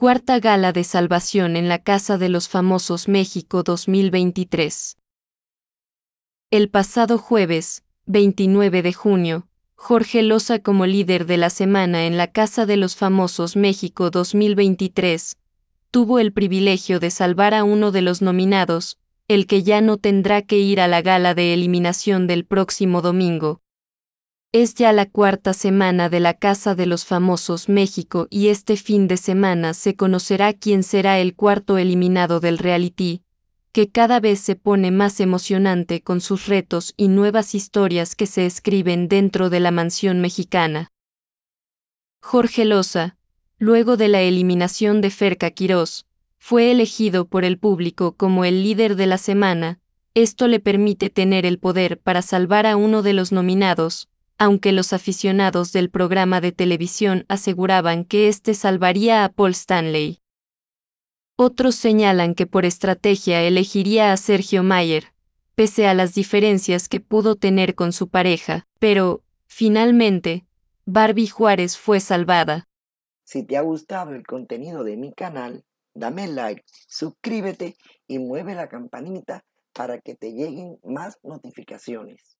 Cuarta Gala de Salvación en la Casa de los Famosos México 2023. El pasado jueves, 29 de junio, Jorge Loza como líder de la semana en la Casa de los Famosos México 2023, tuvo el privilegio de salvar a uno de los nominados, el que ya no tendrá que ir a la gala de eliminación del próximo domingo, es ya la cuarta semana de la Casa de los Famosos México y este fin de semana se conocerá quién será el cuarto eliminado del reality, que cada vez se pone más emocionante con sus retos y nuevas historias que se escriben dentro de la mansión mexicana. Jorge Loza, luego de la eliminación de Ferca Quirós, fue elegido por el público como el líder de la semana, esto le permite tener el poder para salvar a uno de los nominados, aunque los aficionados del programa de televisión aseguraban que éste salvaría a Paul Stanley. Otros señalan que por estrategia elegiría a Sergio Mayer, pese a las diferencias que pudo tener con su pareja, pero, finalmente, Barbie Juárez fue salvada. Si te ha gustado el contenido de mi canal, dame like, suscríbete y mueve la campanita para que te lleguen más notificaciones.